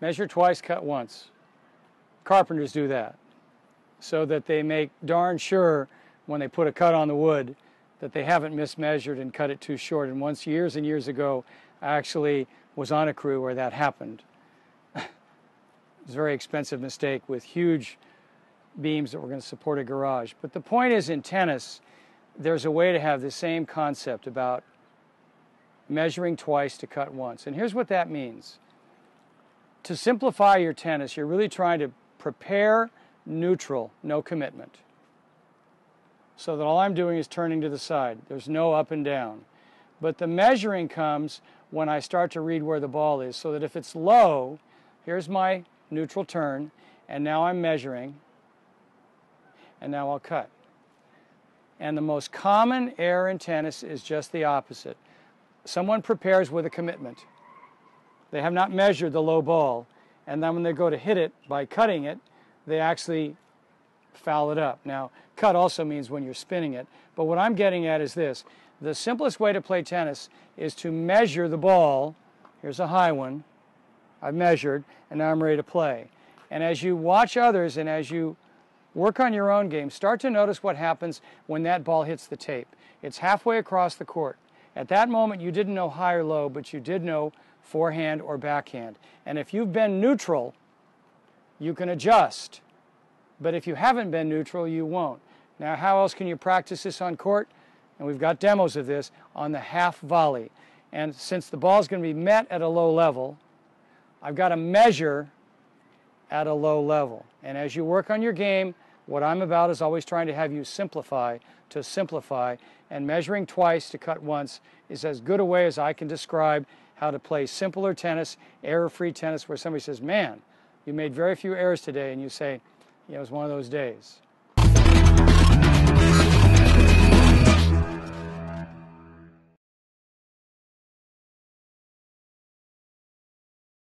Measure twice, cut once. Carpenters do that so that they make darn sure when they put a cut on the wood that they haven't mismeasured and cut it too short. And once, years and years ago, I actually was on a crew where that happened. it was a very expensive mistake with huge beams that were going to support a garage. But the point is in tennis, there's a way to have the same concept about measuring twice to cut once. And here's what that means. To simplify your tennis, you're really trying to prepare neutral, no commitment. So that all I'm doing is turning to the side. There's no up and down. But the measuring comes when I start to read where the ball is. So that if it's low, here's my neutral turn, and now I'm measuring, and now I'll cut. And the most common error in tennis is just the opposite. Someone prepares with a commitment. They have not measured the low ball, and then when they go to hit it by cutting it, they actually foul it up. Now, cut also means when you're spinning it, but what I'm getting at is this. The simplest way to play tennis is to measure the ball. Here's a high one. I've measured, and now I'm ready to play. And as you watch others and as you work on your own game, start to notice what happens when that ball hits the tape. It's halfway across the court. At that moment, you didn't know high or low, but you did know forehand or backhand. And if you've been neutral, you can adjust. But if you haven't been neutral, you won't. Now, how else can you practice this on court? And we've got demos of this on the half volley. And since the ball is going to be met at a low level, I've got to measure at a low level. And as you work on your game, what I'm about is always trying to have you simplify to simplify, and measuring twice to cut once is as good a way as I can describe how to play simpler tennis, error-free tennis, where somebody says, man, you made very few errors today, and you say, yeah, it was one of those days.